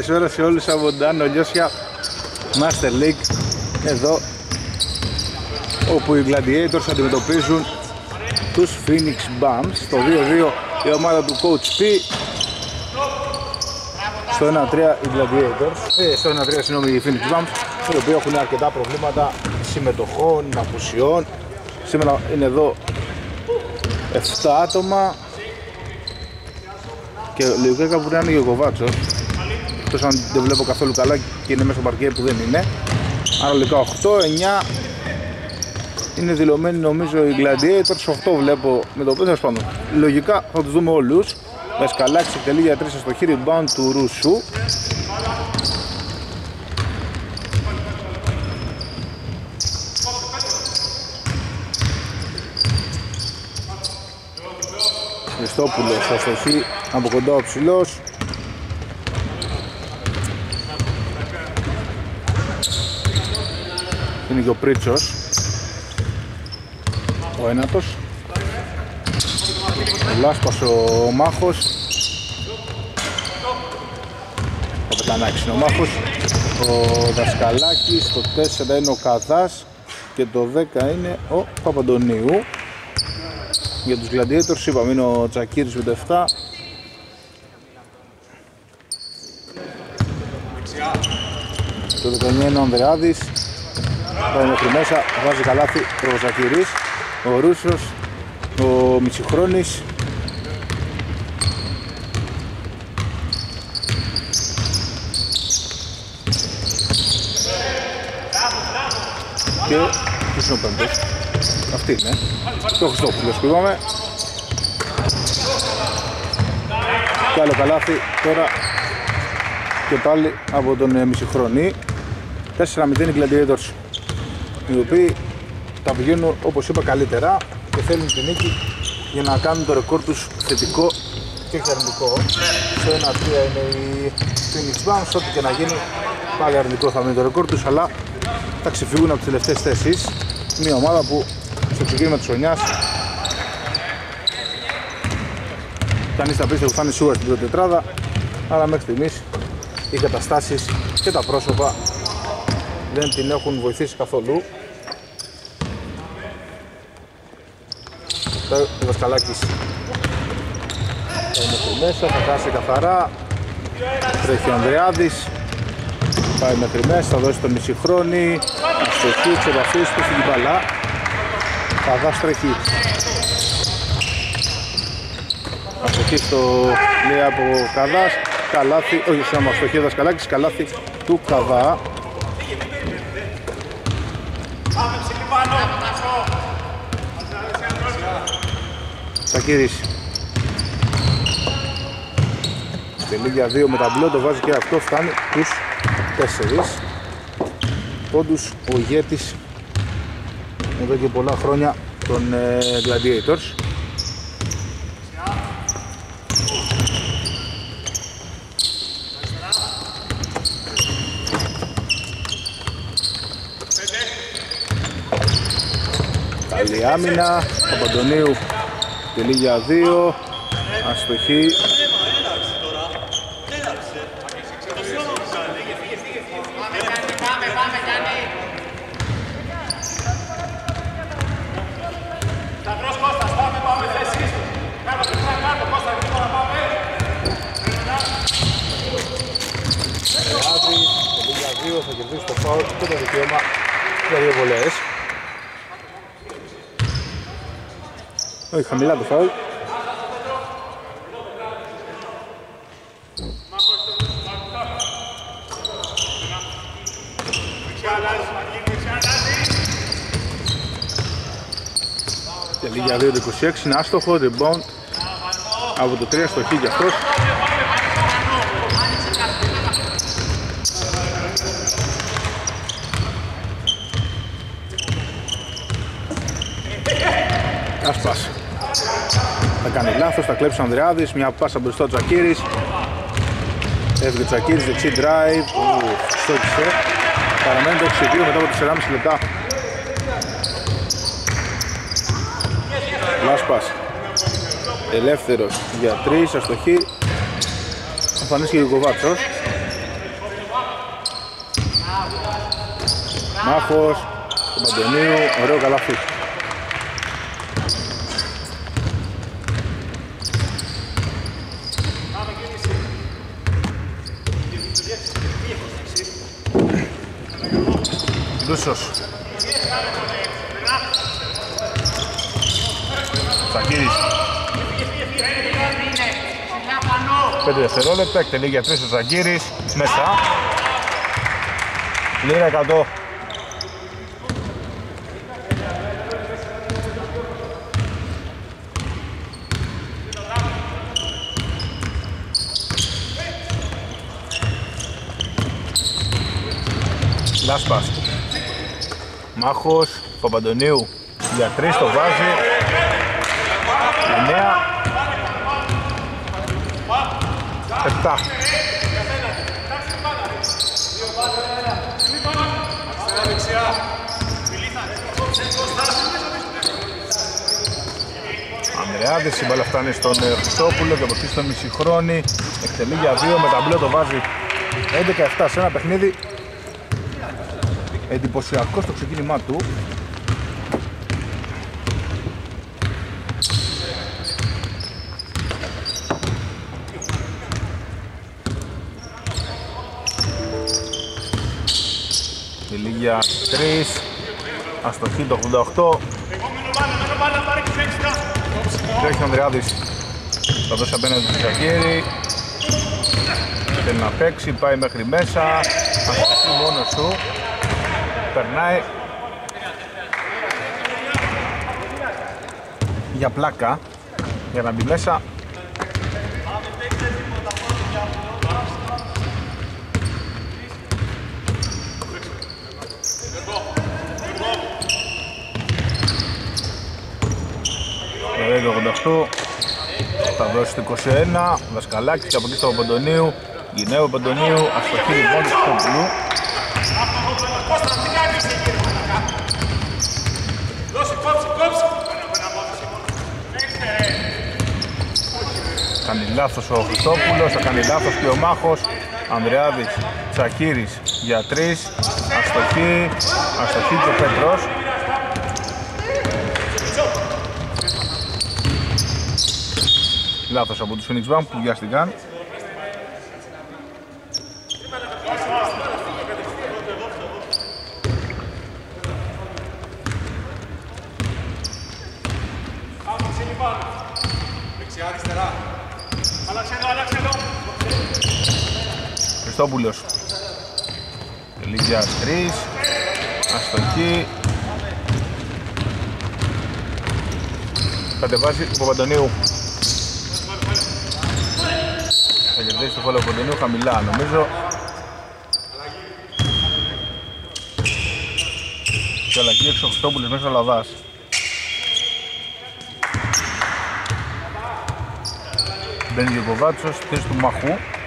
καλησπέρα σε όλους από τον Τάνο Λιώσια Master League εδώ όπου οι Gladiators αντιμετωπίζουν τους Phoenix Bums στο 2-2 η ομάδα του Coach P. Στο 1-3 οι Gladiators. Ε, στο 1-3 συγγνώμη οι Phoenix Bums οι οποίοι έχουν αρκετά προβλήματα συμμετοχών, απουσιών. Σήμερα είναι εδώ 7 άτομα. Και λογικά κάπου είναι και ο Κοβάτσος εκτός αν δεν βλέπω καθόλου καλά και είναι μέσα στο παρκέ που δεν είναι. Άρα λογικά 8, 9 είναι δηλωμένοι νομίζω οι Gladiators. 8 βλέπω με το πέντε πάντων. Λογικά θα τους δούμε όλους. Βεσκαλάκης εκτελεί για 3 στο χείρι rebound του Ρούσου. Χριστόπουλος αστοχή από κοντά ο ψηλός είναι και ο Πρίτσος. Ο ένατος. Ο Λάσπας ο Μάχος. Ο Πετανάκης είναι ο Μάχος. Ο Δασκαλάκης το 4 είναι ο Καδάς και το 10 είναι ο Παπαντονίου. Για τους Gladiators είπαμε είναι ο Τσακίρης με το 7 το 19 είναι ο Ανδρεάδης πάει μέχρι μέσα, βάζει καλάθι ο Τσακίρης ο Ρούσος ο Μητσιχρόνης και ποιος είναι ο πέμπτος αυτή είναι. Και ο Χριστόπουλος που είπαμε. Και άλλο καλάθι τώρα και πάλι από τον ε, Μισηχρονή 4-0 οι Gladiators οι οποίοι τα πηγαίνουν όπως είπα καλύτερα και θέλουν την νίκη για να κάνουν το ρεκόρ τους θετικό και αρνητικό στο 1-3 είναι η Phoenix Bounce ό,τι και να γίνει πάλι αρνητικό θα μείνει το ρεκόρ τους αλλά θα ξεφύγουν από τις τελευταίες θέσεις. Μια ομάδα που στο ξεκίνημα της χρονιάς κανείς θα πείστε που θα είναι σίγουρα στην πρώτη τετράδα αλλά μέχρι στιγμής οι καταστάσεις και τα πρόσωπα δεν την έχουν βοηθήσει καθόλου ο Βασκαλάκης θα είναι μέχρι μέσα, θα κάσει καθαρά. Τρέχει ο Ανδρεάδης. Πάει μέχρι μέσα, θα δώσει τον μισή αστοχή, ξεβαφής του στην μπαλά Παδάς τρέχει. Αστοχή στο λέει από Καδάς. Καλάθι, όχι σαν αστοχή Δασκαλάκης, καλάθι του Καδά Σακύρης. Τελεί για δύο με ταμπλό, το βάζει και αυτό, φτάνει τους τέσσερις. Πόντους ο ηγέτης εδώ και πολλά χρόνια των ε, Gladiators. Καλή άμυνα, Παπαντονίου τελεί για δύο, αστοχή θα κερδίσει το φάουλ και το δικαίωμα για δύο βολές. Όχι, χαμηλά το φάουλ. Τελεί για 2 το 26, είναι άστοχο, rebound από το 3 στο χ και αυτός. Ας πάσει. Θα κάνει λάθος, θα κλέψει ο μια πάσα μπροστά ο Τζακύρης. Έφυγε ο Τζακύρης, δεξί drive, στόχισε. Παραμένει το 6-2 μετά από 4,5 λεπτά. λάσπας, Ελεύθερος για 3, αστοχή. Εμφανίστηκε ο Κοβάτσος. Μάχος, του Παντονίου, ωραίο καλαφί. Λούσος. Τσακίρης. 5 δευτερόλεπτα, εκτελεί για 3 ο Τσακίρης, μέσα. Λίρα 100. Λάσπας Μάχος Παπαντονίου για τρεις το βάζει. 9 7 Ανδρεάδης, η μπάλα φτάνει στον ε, Χριστόπουλο και από εκεί στον Μισηχρόνη εκτελεί για δύο με ταμπλό το βάζει. 11-7 σε ένα παιχνίδι εντυπωσιακό στο ξεκίνημά του. Τελίγια 3, αστοχή το 88. Τρέχει ο Ανδρεάδης, θα δώσει απέναντι του Ζαγγέρη. Θέλει να παίξει, πάει μέχρι μέσα, αστοχή μόνος του περνάει. Για πλάκα. Για να μπει μέσα. Το 88 θα δώσει το 21 Δασκαλάκης και από εκεί στο Παντονίου. Γινέου Παντονίου. Αστοχή λοιπόν του Σκοπουλού Κάνει λάθος ο Χριστόπουλος, θα κάνει λάθος και ο Μάχος. Ανδρεάδης, Τσακύρης για τρεις. Αστοχή, αστοχή και ο Πέτρος. Λάθος από τους Phoenix Bam που βιάστηκαν Χριστόπουλος Λίγια 3 Αστοχή Κατεβάζει του Παπαντονίου. Θα κερδίσει το φόλο Παπαντονίου χαμηλά νομίζω. Και αλλαγή έξω ο Χριστόπουλος μέσα ο Λαδάς. Μπαίνει και ο Κοβάτσος, θέση του Μαχού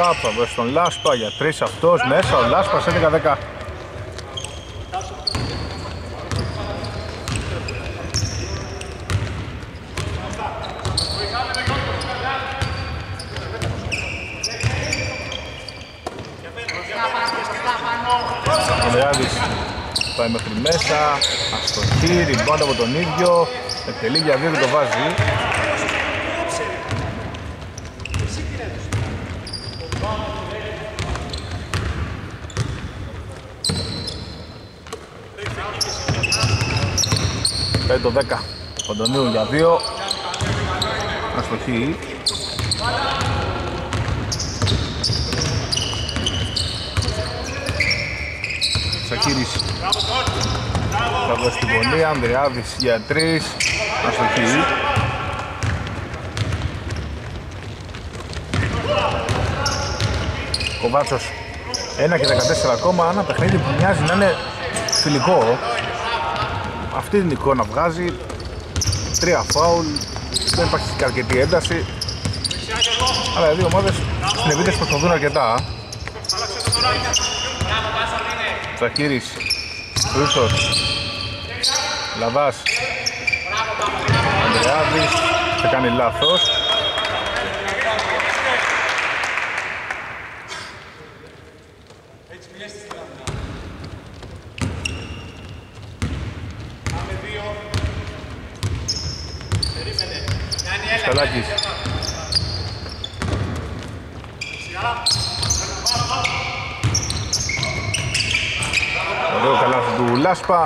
Πάπα δώσει τον Λάσπα για τρεις αυτός μέσα ο Λάσπας 11-10 Ανδρεάδης πάει μέχρι μέσα, αστοχή, ριμπάντα από τον ίδιο, εκτελεί για δύο και το βάζει. Το 10 Παντονίου για 2 Αστοχή. Σακύρης. Θα δώσει την πονία Ανδριάδης για 3 Αστοχή. Κοβάτσος. 1 και 14 ακόμα. Ένα παιχνίδι που μοιάζει να είναι φιλικό αυτή την εικόνα βγάζει. Τρία φάουλ. Δεν υπάρχει και αρκετή ένταση. Αλλά οι δύο ομάδες στην επίθεση προσπαθούν αρκετά Τσακύρης Ρούσος. Λαβάς. Ανδρεάδης. Θα κάνει λάθος. Σκαλάκης. Ωραίο καλάθι του Λάσπα.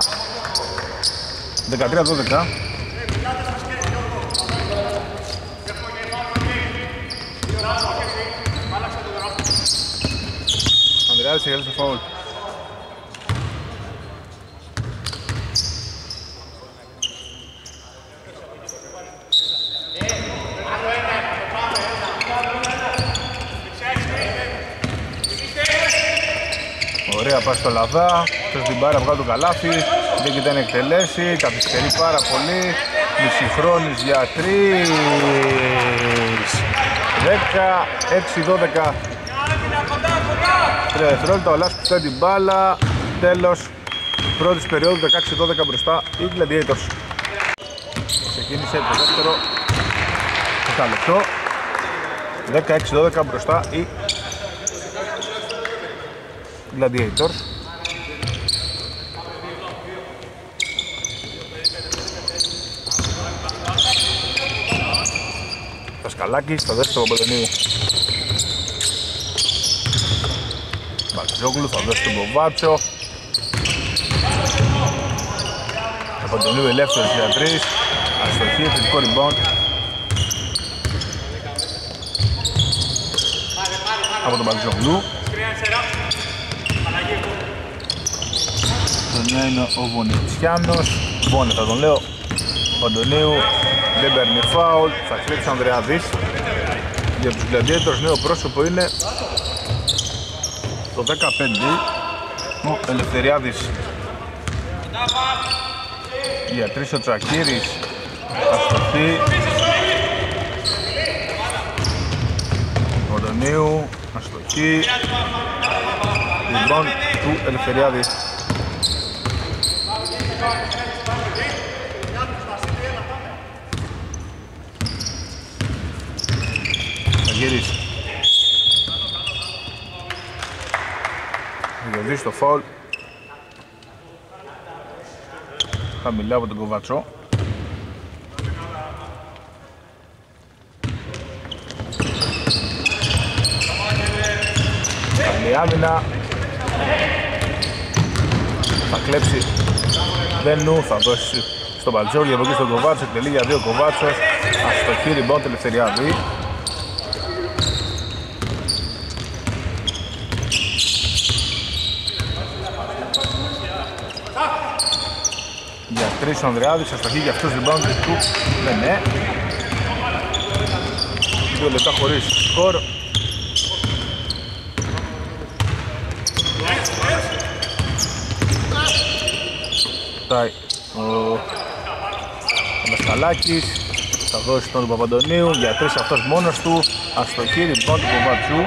13-12. Ανδρεάδης έχει το φαουλ. Ωραία πας στο Λαδά, θες την πάρα βγάλει το καλάθι, δεν κοιτάει να εκτελέσει, καθυστερεί πάρα πολύ, μισηχρόνης για τρεις, 16-12. Τρία δευτερόλεπτα, ο Λάσκος φτάνει την μπάλα, τέλος πρώτης περίοδου 16-12 μπροστά οι Gladiators. Ξεκίνησε το δεύτερο 7 λεπτό, 16-12 μπροστά οι Gladiators. Πασκαλάκης στο δεύτερο Παπαντονίου. Μπαρτζόγλου θα δώσει τον Κοβάτσο. Παπαντονίου ελεύθερος για τρεις. Αστοχή, θετικό rebound. Από τον Μπαρτζόγλου. Το νέο είναι ο Βονιτσιάνος. Βόνε θα τον λέω. Παντονίου δεν παίρνει φάουλ. Θα κλέψει ο Ανδρεάδης. Για τους Gladiators νέο πρόσωπο είναι το 15. Ο Ελευθεριάδης. Για τρεις ο Τσακύρης. Αστοχή. Παντονίου. Αστοχή. Λοιπόν του Ελευθεριάδης. Θα γυρίσει. Θα γυρίσει το φαουλ. Χαμηλά από τον Κοβατσό. Καλή άμυνα. Θα κλέψει Βενού, θα δώσει στον Μπαλτζόλι, από εκεί στον Κοβάτσο, εκτελεί για δύο Κοβάτσος. Αστοχή, ριμπόν, ελευθεριά δι. Για τρεις ο Ανδρεάδης, αστοχή για αυτούς ριμπόν του ναι, ναι. Δύο λεπτά χωρίς σκορ. Φτάει ο Μασκαλάκης θα δώσει τον Παπαντονίου για τρεις αυτός μόνος του αστοχή λοιπόν του Κοβατσού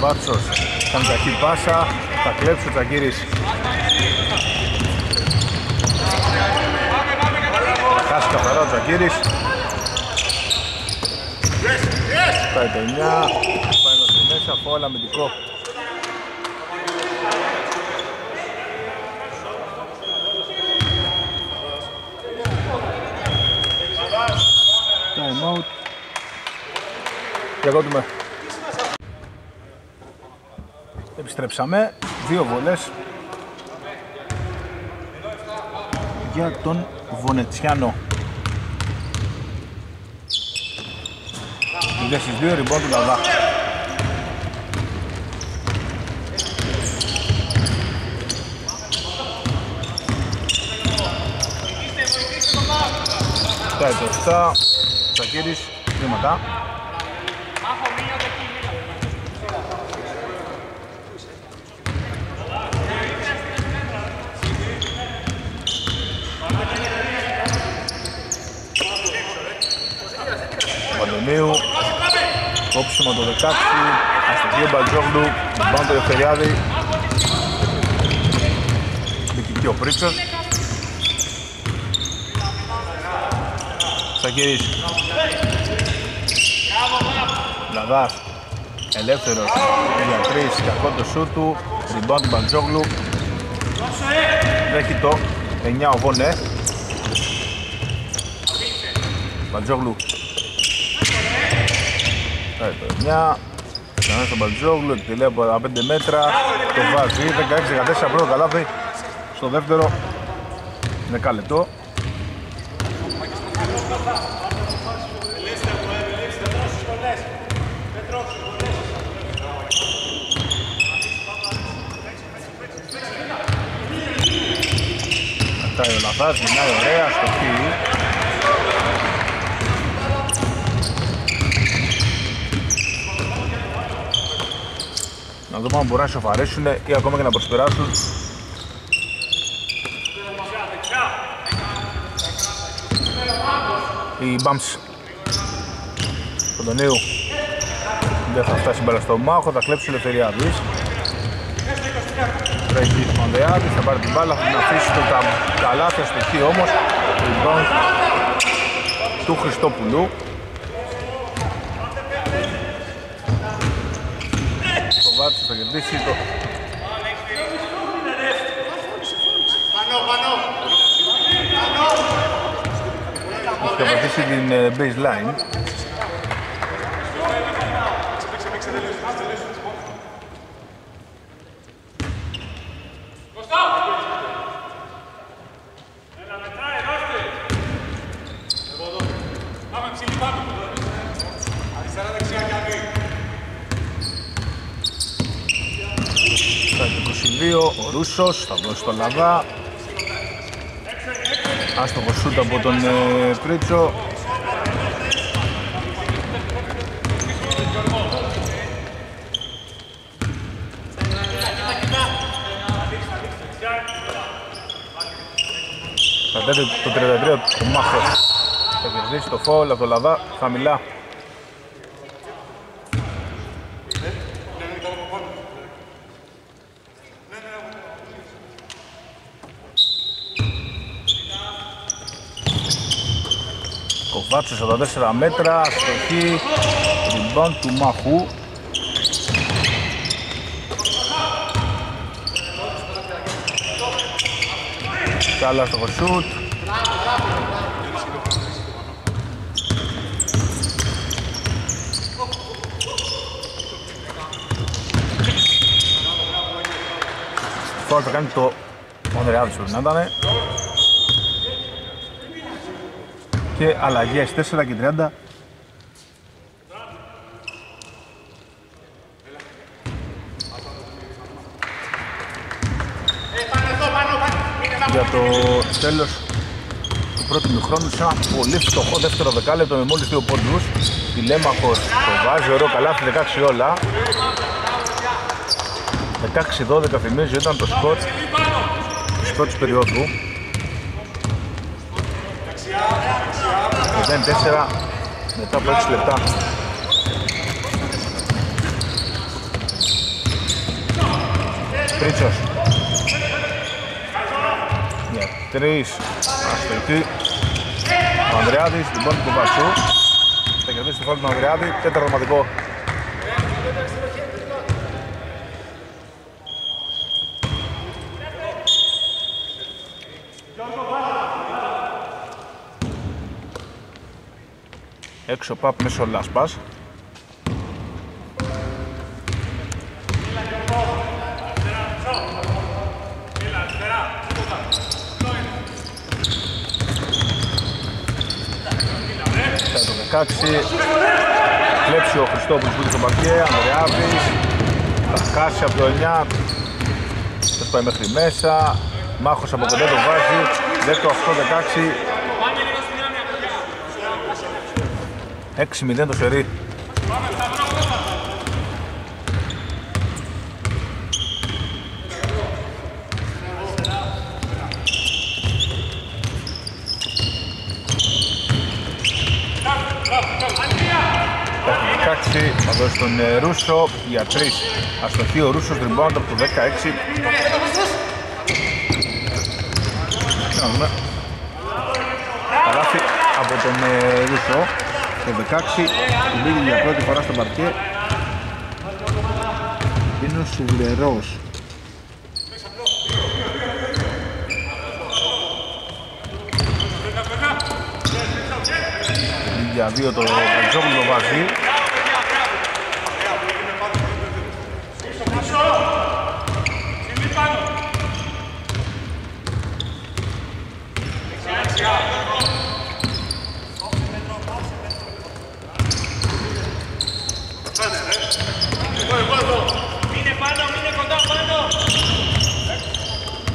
Κοβάτσος κάνει ταχύ πάσα θα κλέψει ο Τσακύρης χάσει καθαρά ο Τσακύρης Πάει το 9, πάει μέχρι μέσα, φόλα αμυντικό. Time out. Διακόπτουμε. Επιστρέψαμε, δύο βολές για τον Βονετσιάνο. Για στις δύο ριμπόν του Λαβά. Φτάει το 7, Τσακύρης, βήματα. Παντονίου, κόψιμο το 16, αστοχή ο Μπατζόγλου, πάνω το Ελευθεριάδη, και ο Πρίτσος. Σακυρής. Λαδάς. Ελεύθερος για τρεις, κακό το σούτ του. Ριμπάν του Μπαντζόγλου. Δέχει το 9 ο Βονέ. Μπαντζόγλου. Ε, το 9. Ξανά στον Μπαντζόγλου, εκτελεί από τα 5 μέτρα. Το βάζει 16-14 πρώτο καλάθι. Στο δεύτερο 10 λεπτό. Μετάει ο Λαθάς, γυρνάει ωραία στο Να δούμε αν μπορούν να σοφαρίσουν ή ακόμα και να προσπεράσουν. Οι Μπάμς Κοντονίου δεν θα φτάσει μπάλα στο μάχο, θα κλέψει η ελευθερία της. Τρέχει ο Ανδεάτης, θα πάρει την μπάλα, θα την αφήσει το τα καλάθια στο χει όμως. Λοιπόν, του Χριστόπουλου. Το Βάτσος θα κερδίσει το... Θα πατήσει την ε, baseline. Στα 22 ο Ρούσος θα δώσει το Λαδά. Άστοχο σούτ από τον ε, Πρίτσο. Θα τέτοιο το 33 ο Μάχος θα κερδίσει το φόλ από το Λαδά. Χαμηλά Κοβάτσος 44 μέτρα, αστοχή, rebound του Μαχού. Καλά στο σουτ. Τώρα θα κάνει το Μοντρεάδης πρέπει να ήταν. Και αλλαγές 4 και 30 για το τέλος του πρώτου χρόνου σε ένα πολύ φτωχό δεύτερο δεκάλεπτο με μόλις δύο πόντους Τηλέμαχος το βάζει ωραίο καλάθι 16 όλα. 16-12 θυμίζω ήταν το σκορ της πρώτης περίοδου 0-4 μετά από 6 λεπτά. Πρίτσος. Για τρεις. Αστοχή. Ο Ανδρεάδης, την πόνη του Βασού. Θα κερδίσει το φόλι του Ανδρεάδη. Τέταρτο έξω παπ μέσω λάσπας το 16 κλέψει ο Χριστόπουλος που είναι στο μπακέ, Ανδρεάβης θα χάσει από το 9 θα πάει μέχρι μέσα. Μάχος από κοντά το βάζει. 18-16 6-0 το σερί. θα δώσει τον ε, Ρούσο για 3 αστοχή ο Ρούσος rebound από το 16 να δούμε. Καλάθι από τον ε, Ρούσο. Το 16 που μπήκε για πρώτη φορά στο παρκέ. Είναι ο Σουβλερός. Για δύο το Μπατζόγλου το βάζει.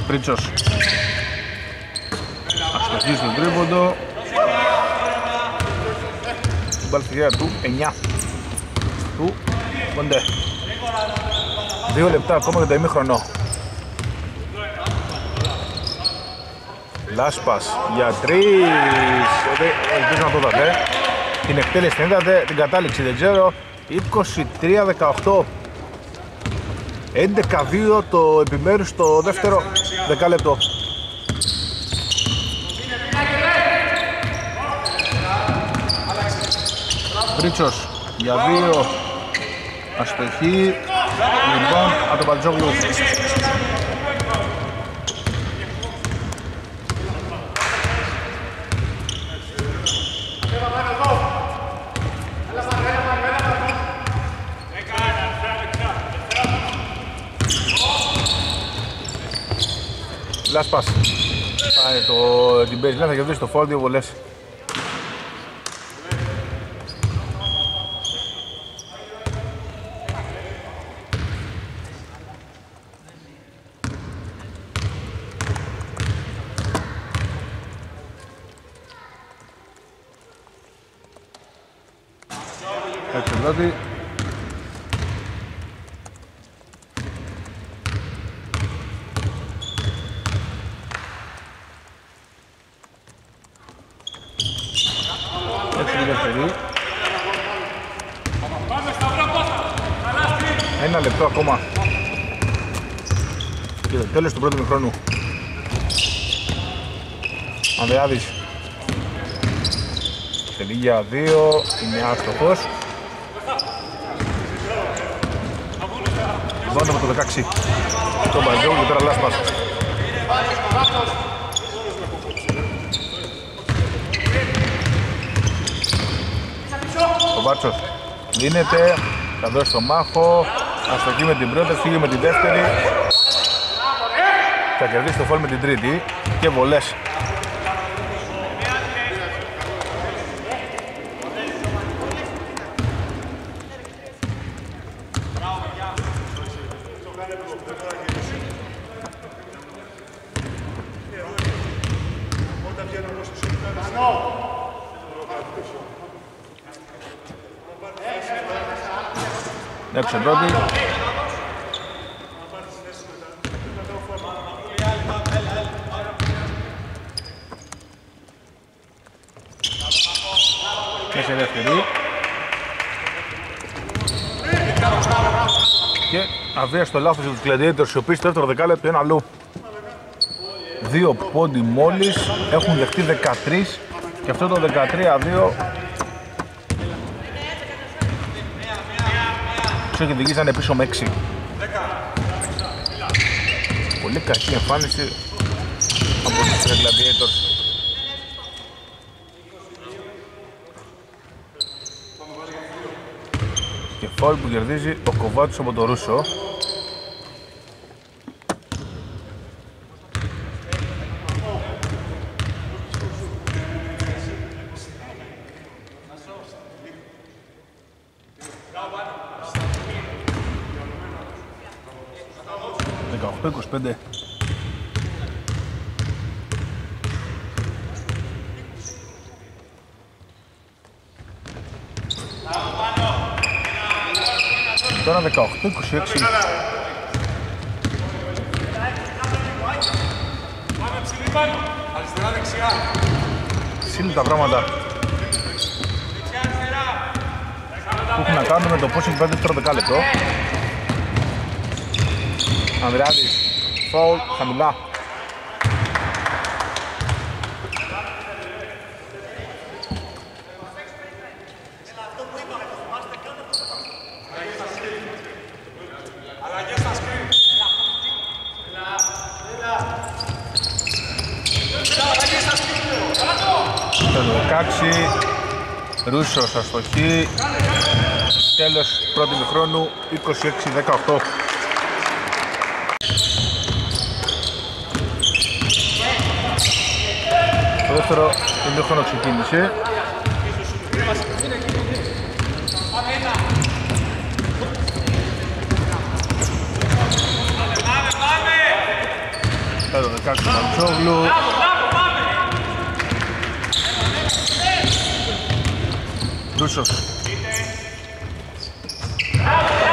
Πρίτσος Αστοχή στον τρίποντο Την παλθυγία του 9 Του Κοντέ Δύο λεπτά ακόμα για το ημίχρονο. Λάσπας για τρεις. Ελπίζω να το δείτε Την εκτέλεση την είδατε, την κατάληξη δεν ξέρω. 23-18 11-2 το επιμέρους στο δεύτερο δεκάλεπτο. Πρίτσος για δύο αστοχή λοιπόν από τον Πατζόγλου Last pass. Πάει το, την baseline, θα κερδίσει το foul δύο βολές. Έτσι, δηλαδή, Έτσι η δεύτερη. Ένα λεπτό ακόμα. Και το τέλος του πρώτου μηχρόνου. Ανδρεάδης. Τελεί για δύο. Είναι άστοχος. Βάζω με το 16. Το Μπαζόγλου και τώρα Λάσπας. Ο Βάτσος δίνεται, θα δώσει το μάχο, αστοχή με την πρώτη, φύγει με την δεύτερη. Θα κερδίσει το φόλ με την τρίτη και βολές. Έξω πρώτη. Και σε δεύτερη. Και αβία στο λάθος για τους Gladiators οι οποίοι στο δεύτερο δεκάλεπτο είναι αλλού. Δύο πόντι μόλις, έχουν δεχτεί 13 και αυτό το 13-2 τους έχει διηγήσανε πίσω με 6. Πολύ κακή εμφάνιση από τους Gladiators. Και φάουλ που κερδίζει ο Κοβάτσος από το Ρούσο. 25. Τώρα 18, 26. Αριστερά δεξιά. Σύλλη τα πράγματα που έχουν να κάνουν με το πώς έχει πάει το δεύτερο δεκάλεπτο. Ανδρεάδης, φάουλ, χαμηλά. Κάξι, Ρούσος αστοχή, τέλος πρώτη χρόνου 26-18. Δεύτερο ημίχρονο ξεκίνησε. Εδώ δεκάκι του Μαρτσόγλου. Ρούσος.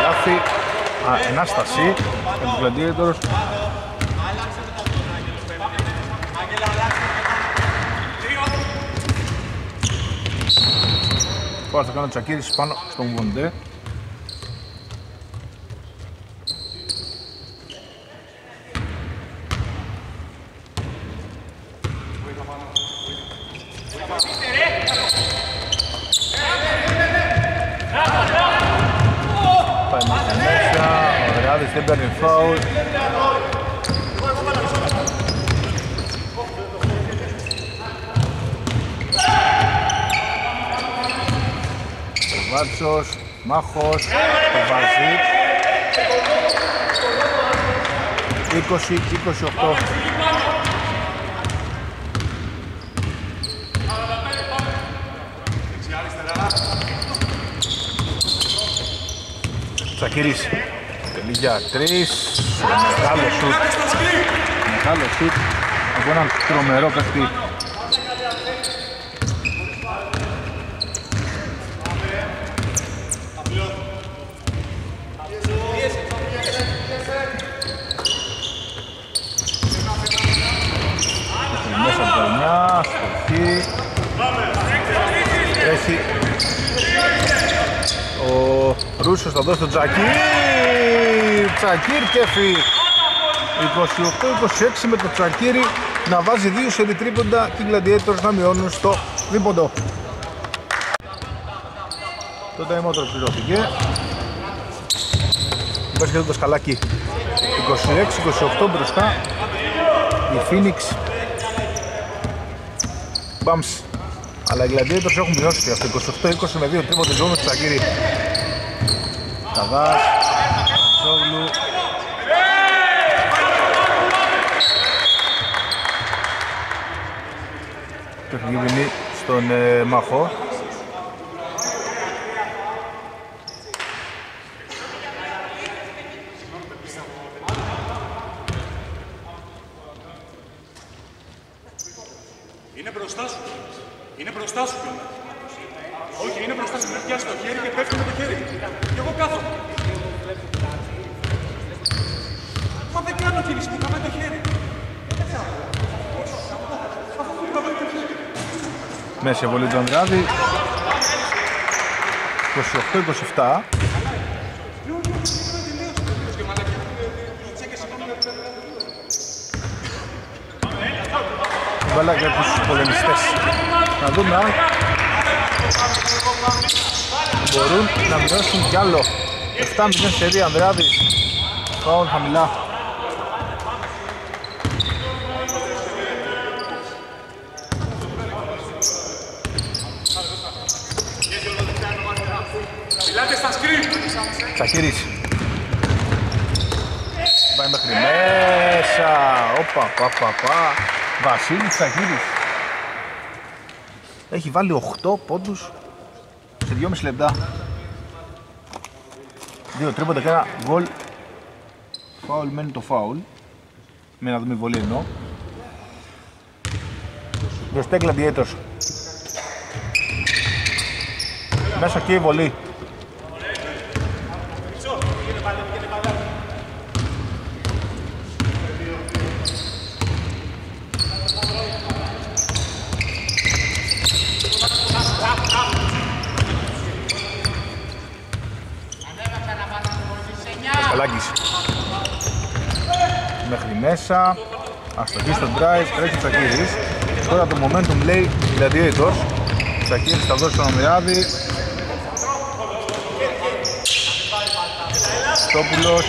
Λάθη. Α, Ανάσταση. Με Τώρα θα κάνω τσακίρις πάνω στον Βοντέ. Πάει μέσα μέσα, ο Ρεάδης δεν παίρνει φάουλ. Βάτσος, Μάχος, το βάζει. 20-28. Τσακίρης. Τελεί για τρεις. Μεγάλο σουτ. Μεγάλο σουτ. Από έναν τρομερό παίχτη Μέσα από το 9, στοχή Τρέχει ο Ρούσος θα δώσει τον Τζακίρ Τζακίρ κέφι 28-26 με το Τζακίρι να βάζει δύο σε τρίποντα και οι Gladiators να μειώνουν στο δίποντο το time out πληρώθηκε Υπάρχει εδώ το σκαλάκι. 26-28 μπροστά. Η Phoenix. Bums αλλά οι Gladiators έχουν μειώσει αυτό. 28-20 με 2 τρίποντες ζώνες του Τσακίρη Καβάς Ζόγλου Το έχει γίνει στον ε, Μάχο Είναι μπροστά σου. Είναι μπροστά σου. Όχι, είναι μπροστά σου. Με πιάσει το χέρι και πέφτει με το χέρι. Και εγώ κάθομαι. Μα δεν κάνω κίνηση που κάμε το χέρι. Μέση βολή του Ανδράδη. 28-27 Μπαλά για τους πολεμιστές. Να δούμε αν μπορούν να μειώσουν κι άλλο. 7-0 σερί Ανδράδης. Φάουν χαμηλά Τσακίρης Πάει μέχρι μέσα. Όπα πα πα πα. Βασίλης Τσακίρης Έχει βάλει 8 πόντους Σε 2,5 λεπτά. Δύο τρίποντα και ένα γκολ. Φάουλ μένει το φάουλ. Με να δούμε βολή εννοώ. Μπροστά οι Gladiators Μέσα και η βολή Μέχρι μέσα. Αστοχή στο drive, τρέχει ο Τσακίρης Τώρα το momentum λέει Gladiators. Τσακίρης θα δώσει τον Ομοιράδη Στόπουλος.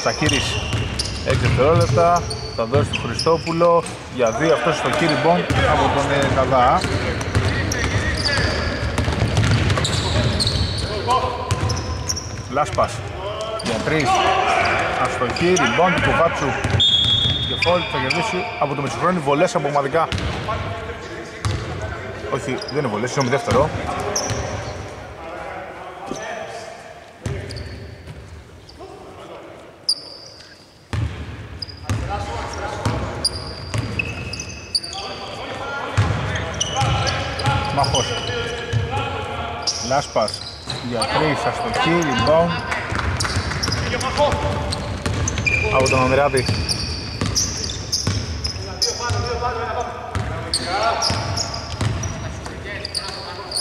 Τσακίρης 6 δευτερόλεπτα. Θα δώσει του Χριστόπουλο. Για δύο αυτός στο κύρι Μπον από τον ε, Καδά. Λάσπας για τρεις. Αστοχή, ριμπόν του Κουβάτσου και φόλ θα κερδίσει από το Μεσοχρόνι βολές από ομαδικά. Όχι δεν είναι βολές, είναι δεύτερο. Μαχός Λάσπας για τρεις αστοχή, rebound από τον Ανδρεάτη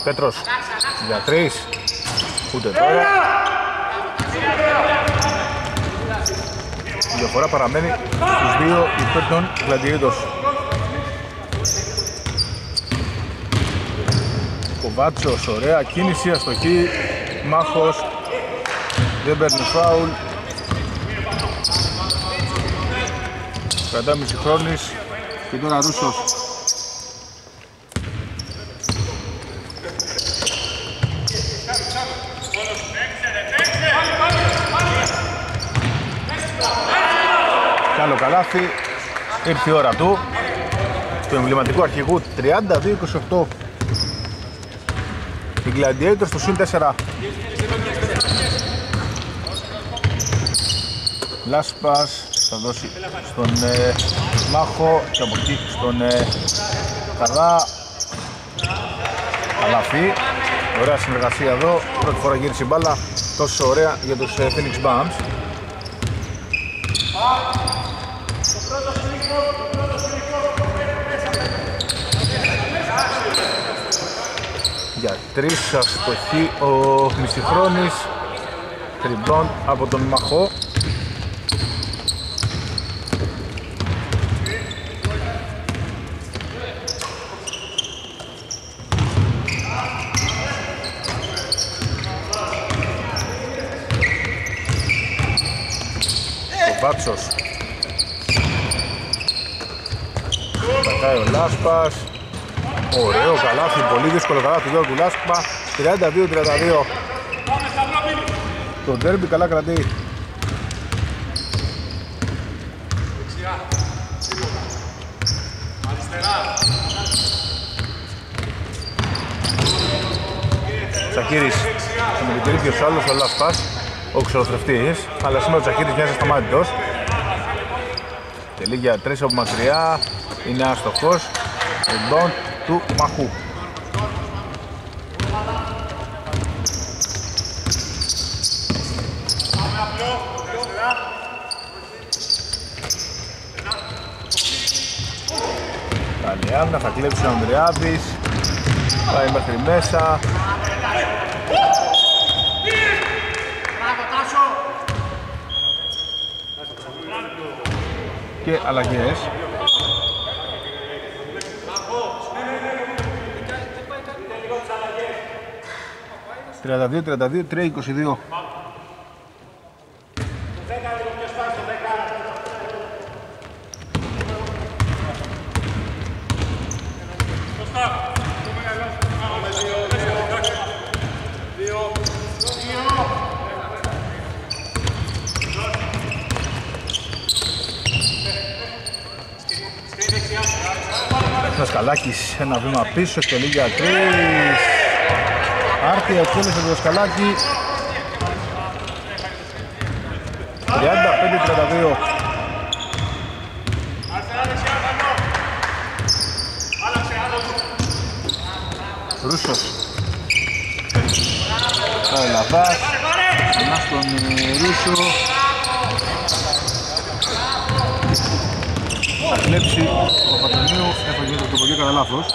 Πέτρος για τρεις. Ούτε τώρα. Η διαφορά παραμένει στους δύο υπέρ των Gladiators Κοβάτσος, ωραία κίνηση, αστοχή, Μάχος, δεν παίρνει φάουλ. Κρατά μισή χρόνης. Και τώρα Ρούσος. Κι άλλο καλάθι, ήρθε η ώρα του, του εμβληματικού αρχηγού 32-28 οι Gladiators στο συν 4. Λάσπας θα δώσει στον ε, Μάχο και από εκεί στον ε, Καρδά. Καλαφή. Ωραία συνεργασία εδώ. Πρώτη φορά γύρισε η μπάλα. Τόσο ωραία για τους ε, Phoenix Bums. για τρεις αστοχή ο Μισηχρόνης τριμπών από τον Μαχό. Ο Βάτσος Πατάει ο Λάσπας Ωραίο καλάθι, πολύ δύσκολο καλάθι. Του του Λάσπα 32-32 Το ντέρμπι καλά κρατεί. Τσακίρης με την περίπτωση ο άλλος ο Λάσπας ο ξεροθρευτής αλλά σήμερα ο Τσακίρης μοιάζει σταμάτητος Τελεί για τρεις από μακριά. Είναι άστοχος. Rebound του Μαχού. Καλή άμυνα, θα κλέψει ο Ανδρεάδης. Πάει μέχρι μέσα. Και αλλαγές 32-32, 3-22. Δασκαλάκης ένα βήμα πίσω και λίγα τρεις Άρτια εκτέλεσε το σκαλάκι 35-32 Ρούσος. Πάει Λαβάς. Ανά στον Ρούσο. Θα κλέψει ο Παπαδονίου Έφαγε το πολύ κατά λάθος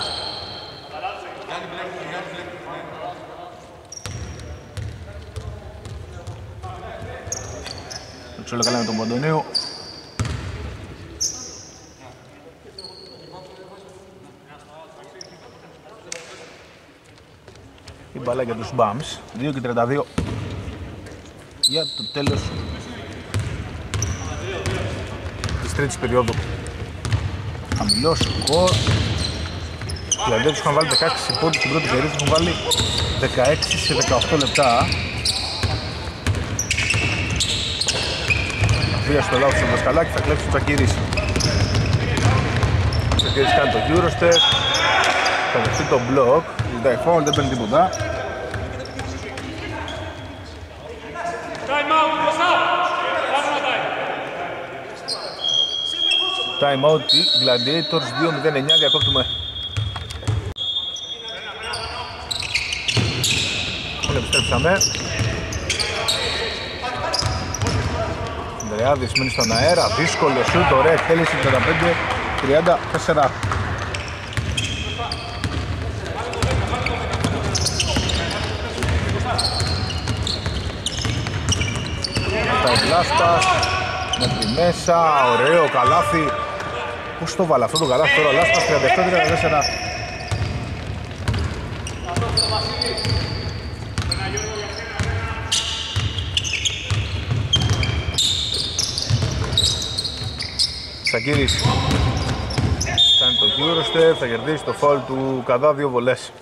όλα καλά με τον Ποντονίου. Η μπαλά για τους Μπάμς, 2 και 32 για το τέλος τρίτης περίοδου. Χαμηλός σκορ. Δηλαδή τους είχαν βάλει 16 πόντους στην πρώτη περίοδο, έχουν βάλει 16 σε 18 λεπτά. Βία στο λάθος του Δασκαλάκη, θα κλέψει ο Τσακύρης. Ο Τσακύρης κάνει το Eurostep, θα δεχτεί το block, ζητάει foul, δεν παίρνει τίποτα. Time out, μπροστά. Πάμε να time. Time out, οι Gladiators 2-0-9, διακόπτουμε. Λοιπόν, επιστρέψαμε. Ανδρεάδης μένει στον αέρα, δύσκολο σούτ, ωραία εκτέλεση 35-34. Τα Βλάστας, μέχρι μέσα, ωραίο καλάθι. Πώς το βάλε αυτό το καλάθι τώρα, ο Λάστας 37-34. Σακύρης κάνει το Eurostep, θα κερδίσει το φόλ του Καδά δύο βολές.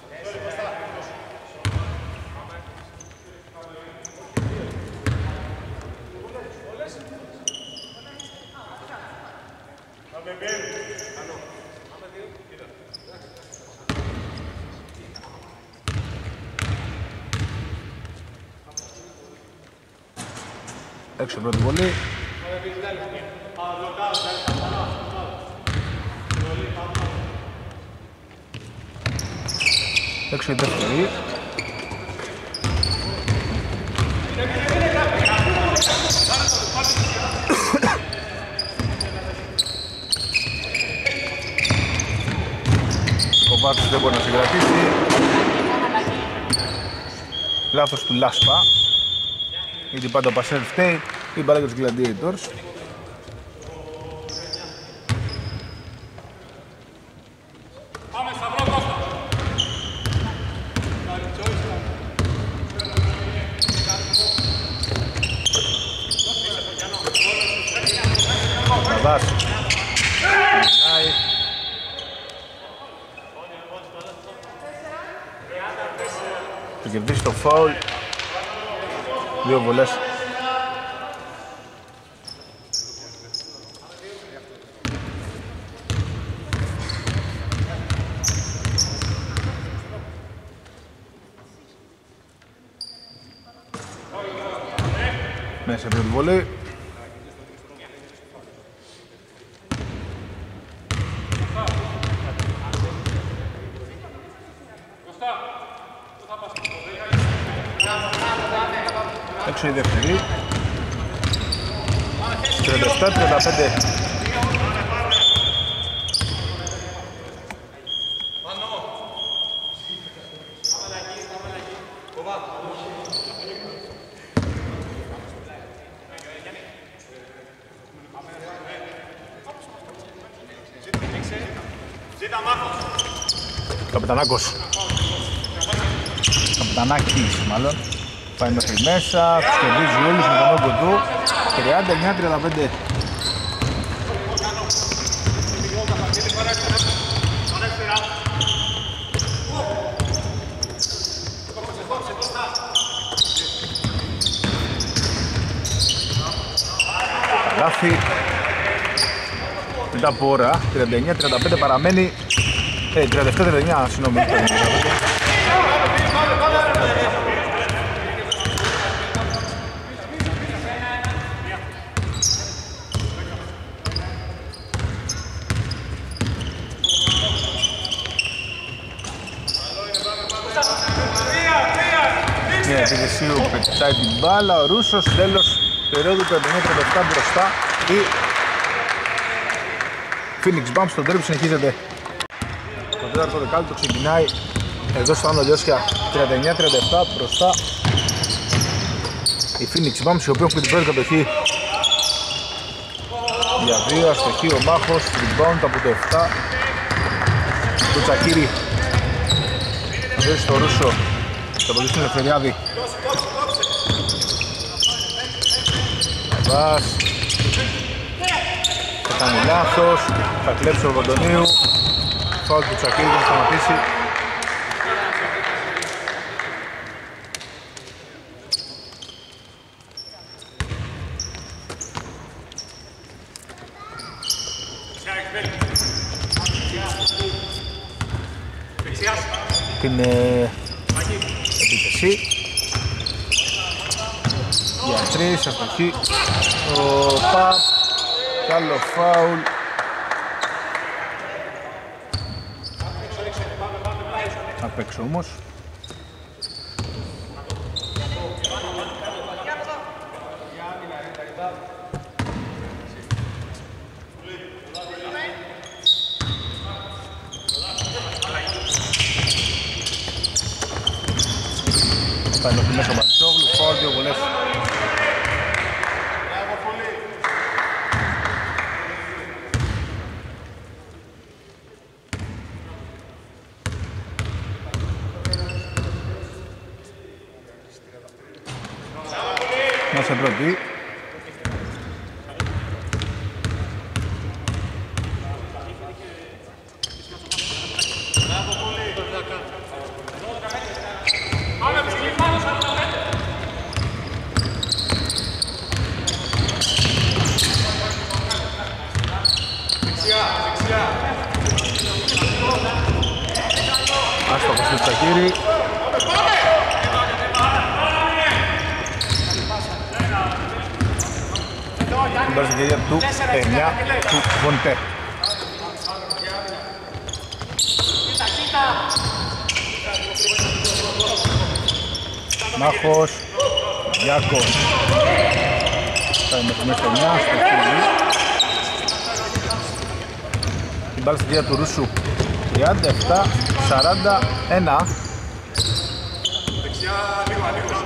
Έξω πρώτη βολή. Έξω η δεύτερη. Ο Βάρτης δεν μπορεί να συγκρατήσει. Λάθος του Λάσπα. Γιατί πάντα ο Πασέρ φταίει. Η μπάλα για τους Gladiators. Πάμε σταυρό Κώστα. Καβάς. Περνάει. Θα κερδίσει το φάουλ. Δύο βολές. Μέσα πρώτη βολή. Έξω η δεύτερη. 37-35. Καπιτανάκος. Καπιτανάκης μάλλον. Πάει μέχρι μέσα, τους κερδίζει όλους με τον όγκο του. 39-35. Καλάθι. Μετά από ώρα, 39-35 παραμένει ε, 37-39, συγγνώμη. Μια επιδεσίου πετάει την μπάλα, ο Ρούσος, τέλος περίοδου 39-37 μπροστά η Phoenix Bump στο τρίπ συνεχίζεται. Το τέταρτο δεκάλεπτο ξεκινάει εδώ στο Άνω Λιώσια 39-37 μπροστά η Phoenix Bumps οι οποίοι έχουν την πρώτη κατοχή. Για δύο αστοχή ο Μάχος, rebound από το 7 του Τσακίρη θα δώσει στο Ρούσο θα αποδείξει τον Ελευθεριάδη Βάς. Θα κάνει λάθος, θα κλέψει ο Βοντονίου. Φάουλ του Τσακίρη για να σταματήσει. Την ε, επίθεση. Για τρεις, αστοχή. Ο Παπ. Κι άλλο φάουλ. Έξω όμως. Θα είναι μέσα ο Μπατσόγλου, φάουλ δύο βολές. Είμαστε πρώτοι. Άστοχος του Τσακύρη. Την πάρει στην κυρία του 9 του Βοντέ. Μάχος, Γιάκος. Θα είναι μέσα στο 9, στο χείλι. Την πάρει στην κυρία του Ρούσου 37, 41. Δεξιά, λίγο, λίγο.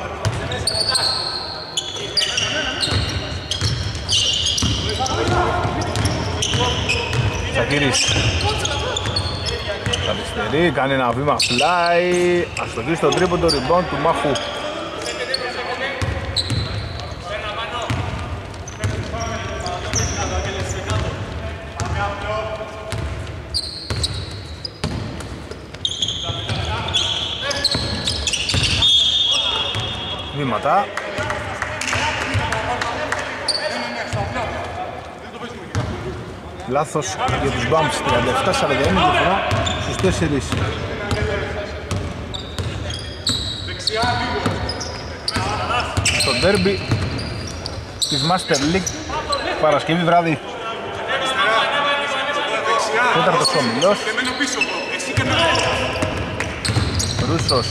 Σακύρης Αριστερή, κάνει ένα βήμα fly Αστοχή στο τρίποντο rebound του Μάχου Βήματα Λάθος για τους Bumps 37-41 διαφορά στους 4 Δεξιά, λίγο. στο ντέρμπι της Master League Παρασκευή βράδυ Δεξιά. τέταρτος όμιλος Και μένω πίσω εγώ. Εσύ και μένω. Ρούσος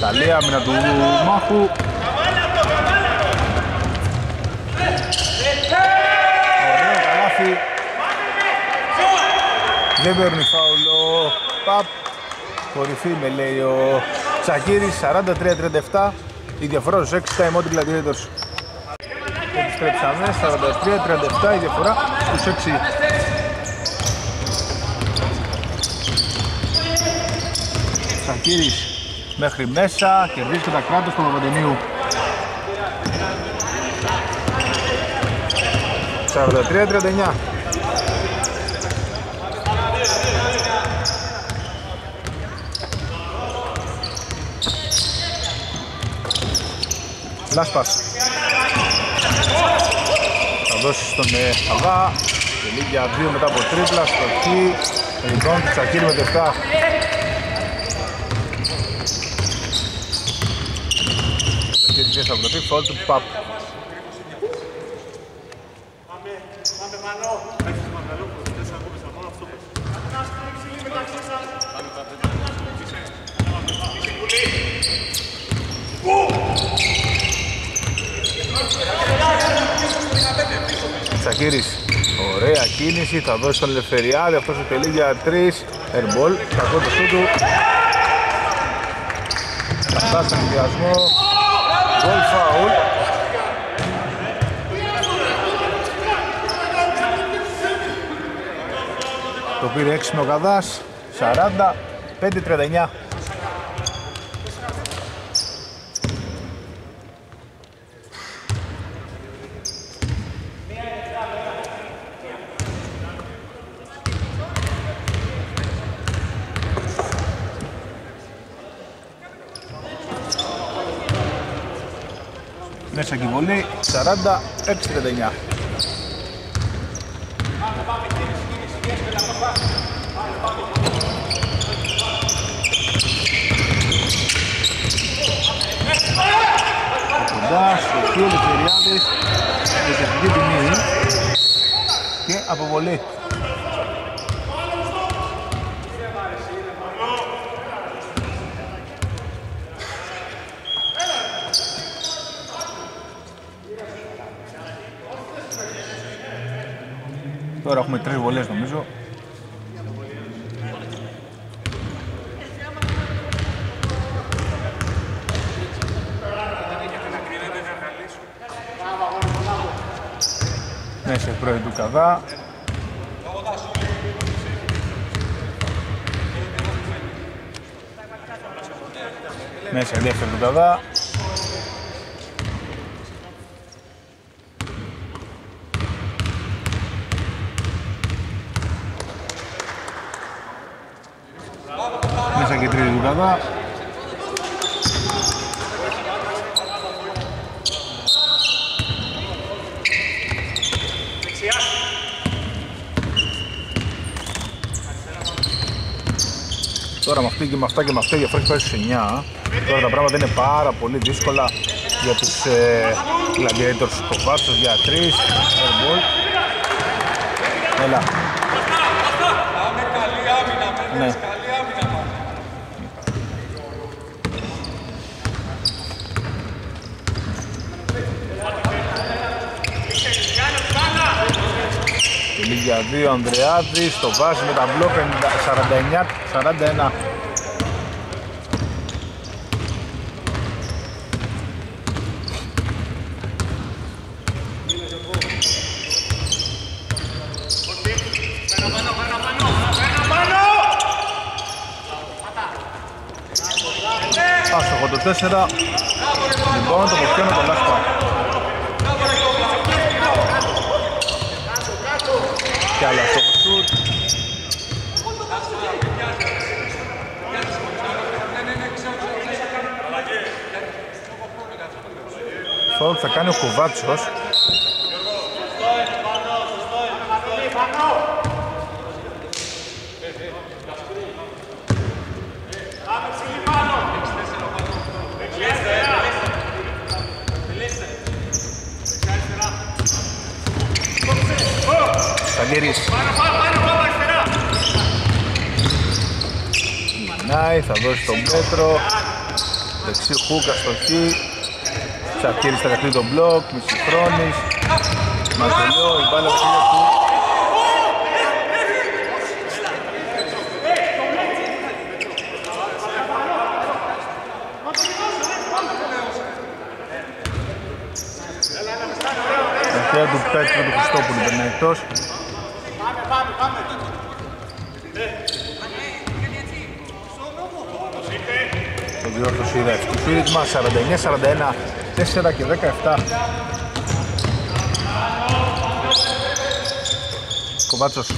καλή άμυνα του Μάχου Ωραίο καλάθι Δεν παίρνει φάουλο. Παπ. Κορυφή με λέει ο Τσακύρης 43-37 Η διαφορά στους 6 time out Gladiators Επιστρέψαμε 43-37 η διαφορά στους 6 Σακύρης μέχρι μέσα, κερδίζει και τα κράτος του Παπαντενίου. 43-39. Λάσπας. Θα δώσει στον ε, Αβά. Τελεί για 2 μετά από τρίπλα. Στο χ. Λοιπόν, Τσακύρη με 7. και τη θέση αγροτή, φόλ του Παπ. Τσακύρης. Ωραία κίνηση, θα δώσει τον Ελευθεριάδη, αυτός τελεί για 3, airball, κακό το σου του. Κατά στον διασμό, goal foul. Το πήρε 6 ο Καδάς, 40, 5-39. Τελική βολή 46-39. Κοντά στο χείο και Κυριάδης, με και αποβολή. Μέσα πρώτη του Καδά. Μέσα δεύτερη του Καδά. Μέσα και τρίτη του Τώρα με αυτή και με αυτά και με αυτά η διαφορά έχει πάει στους 9. Τώρα τα πράγματα είναι πάρα πολύ δύσκολα για τους ε, Gladiators Κοβάτσος για 3. Airball. Έλα. Πάμε καλή άμυνα, Ναι. Για δύο Ανδρεάδη στο βάζει με τα μπλοκ 49-41. το τέσσερα. Θα κάνει ο Κοβάτσος. Σταγγέρης. Νάει, θα δώσει τον Πέτρο. Δεξί χούκα στο χ. Τσακίρης θα δεχτεί τον μπλοκ. Μισηχρόνης. Μακελιό, η μπάλα του του. Αρχαία του Πέτρου του Χριστόπουλου περνάει εκτός. Το διόρθωσε η δεύτερη. Πήριτμα 49-41, 4 και 17. Κοβάτσος.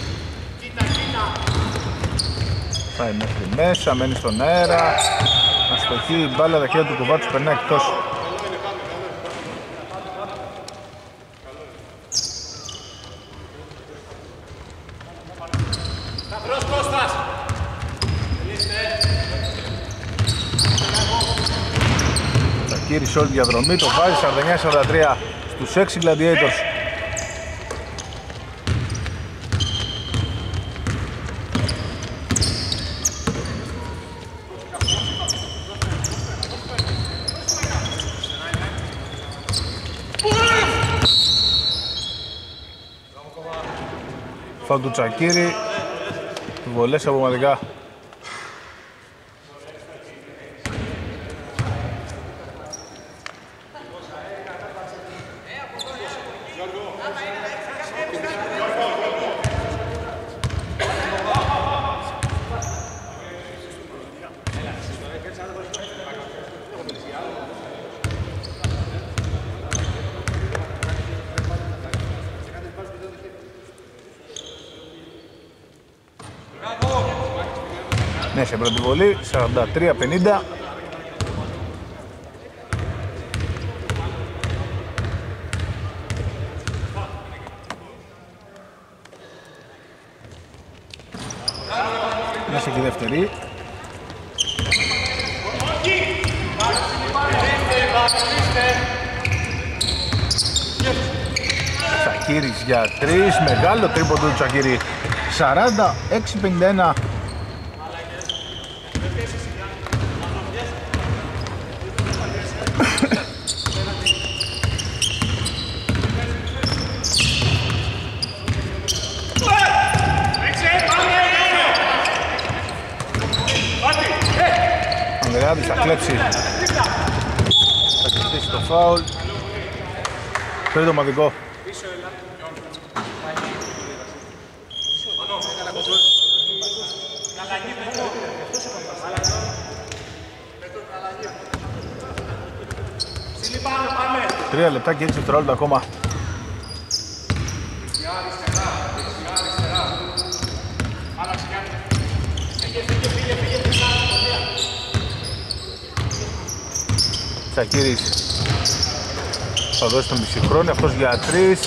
Πάει μέχρι μέσα, μένει στον αέρα. Αστοχή, η μπάλα τα χέρια του Κοβάτσου περνάει εκτός. Τσακίρη σε όλη τη διαδρομή, το βάζει 49-43 στους 6 Gladiators. Φάου του Τσακίρη, βολές απομαδικά. είναι σε πρώτη βολή, 43-50. Μέσα και η δεύτερη. Τσακύρης για τρεις, μεγάλο τρίπο του Τσακύρη. 46-51 κλέψει. Θα κερδίσει το φάουλ. Τρίτο μαδικό. Τρία λεπτά και έξι δευτερόλεπτα ακόμα. Τσακίρης θα δώσει το μισηχρόνι, αυτός για τρεις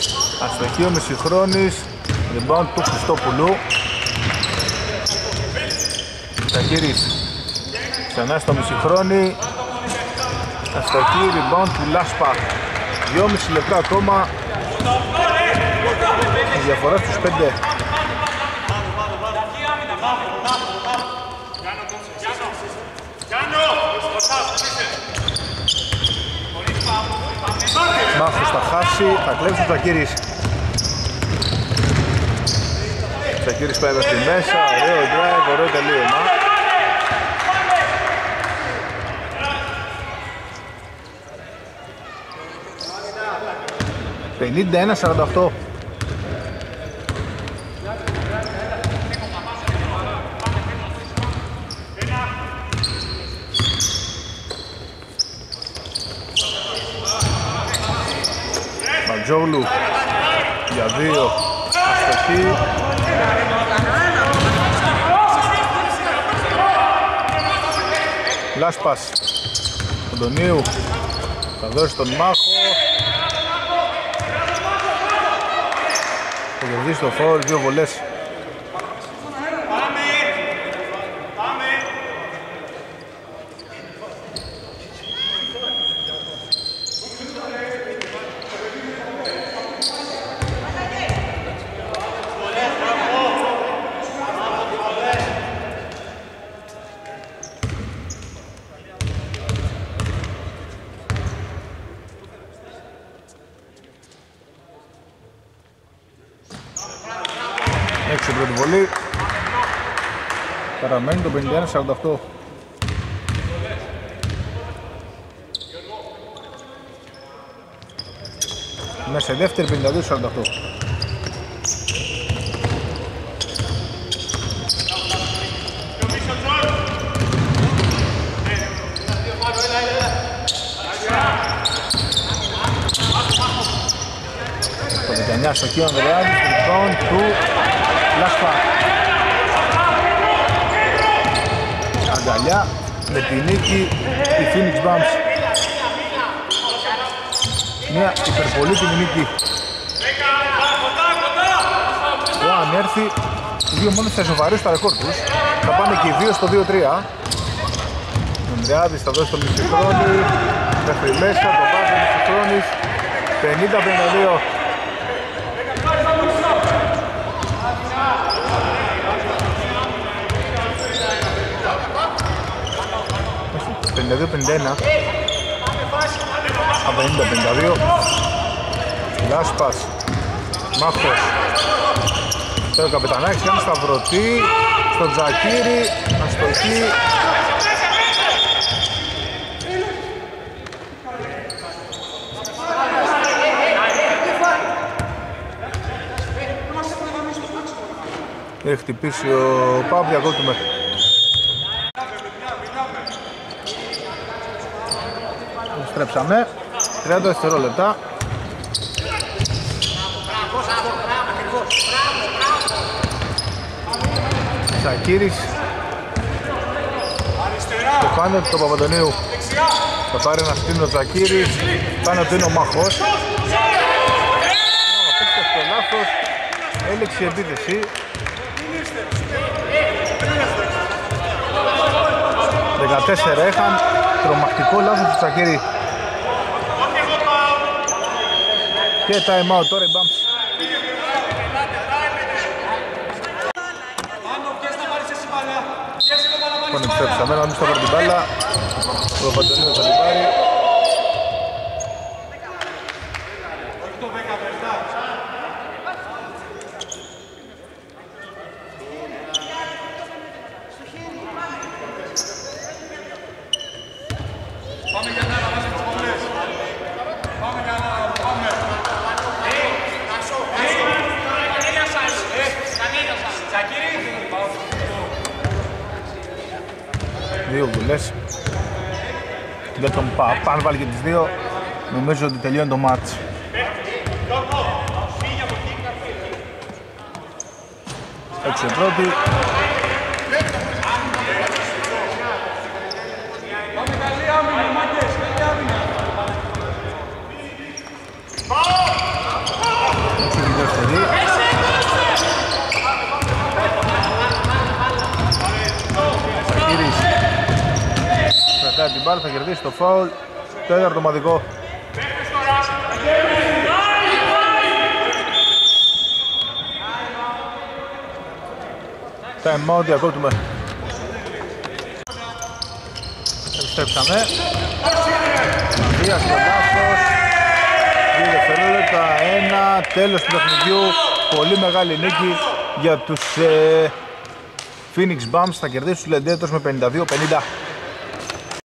αστοχή ο μισηχρόνης rebound του Χριστόπουλου. Τσακίρης ξανά στο μισηχρόνι. Αστοχή rebound του Λάσπα. 2,5 λεπτά ακόμα. Η διαφορά στους 5 Μάχος θα χάσει, θα κλέψει ο Τσακίρης. Τσακίρης πάει στη μέσα, ωραίο drive, ωραίο τελείωμα. Πενήντα ένα σαράντα οκτώ. Ματζόγλου για δύο αστοχή Λάσπας Αντωνίου θα δώσει τον Μάχο. Θα κερδίσει το φόρ, δύο βολές 48. Μέσα δεύτερη 52-48. Το στο κύριο Ανδρεάδης, λοιπόν, του Λασπά. Αγκαλιά με τη νίκη η Phoenix Bumps. Μια υπερπολίτιμη νίκη. Ο αν έρθει, οι δύο μόνοι θα ισοβαρίσουν τα ρεκόρ τους. Θα πάνε και οι δύο στο 2-3. Ο Ανδρεάδης θα δώσει το μισοχρόνι μέχρι μέσα, το βάζει ο μισοχρόνης 50-52. Πενήντα 51 από 50-52 Λάσπας Μάχος. Τώρα ο Καπετανάκης κάνει σταυρωτή στο Τζακίρι αστοχή Έχει χτυπήσει ο Παύλ διακόπτουμε. Στρέψαμε. 30 δευτερόλεπτα. Σακύρης Το πάνω του Παπαντονίου Θα πάρει ένα στήνο ο Ζακύρης Πάνω του είναι ο Μαχός Απίστευτο λάθος Έλεξη επίθεση 4 είχαν τρομακτικό λάθος του Τσακίρη. Και time out τώρα η Bumps. Πάνω, πιες να πάρεις εσύ μπάλα. Πιέσε το να πάρεις Λοιπόν, μπάλα. επιστρέψαμε, να μην στο πάρει την μπάλα. Ο Παντελίνος θα την πάρει. Όχι το 10 λεπτά. Πάμε για να βάζει τις βολές. Πάμε για να πάμε. Δύο βουλές. Για τον Παπ, αν βάλει και τις δύο, νομίζω ότι τελειώνει το μάτς. Έξω η πρώτη. Πάμε καλή άμυνα, μάγκες. Καλή άμυνα. Έξω η δεύτερη. Σακύρης. Κρατάει την μπάλα, θα κερδίσει το φάουλ. Τέταρτο ομαδικό. Time out, διακόπτουμε. Επιστρέψαμε. Μαρίας στο λάθος. Δύο δευτερόλεπτα, ένα, τέλος του παιχνιδιού. Πολύ μεγάλη νίκη για τους ε, Phoenix Bums. Θα κερδίσουν τους Lendetos με 52-50.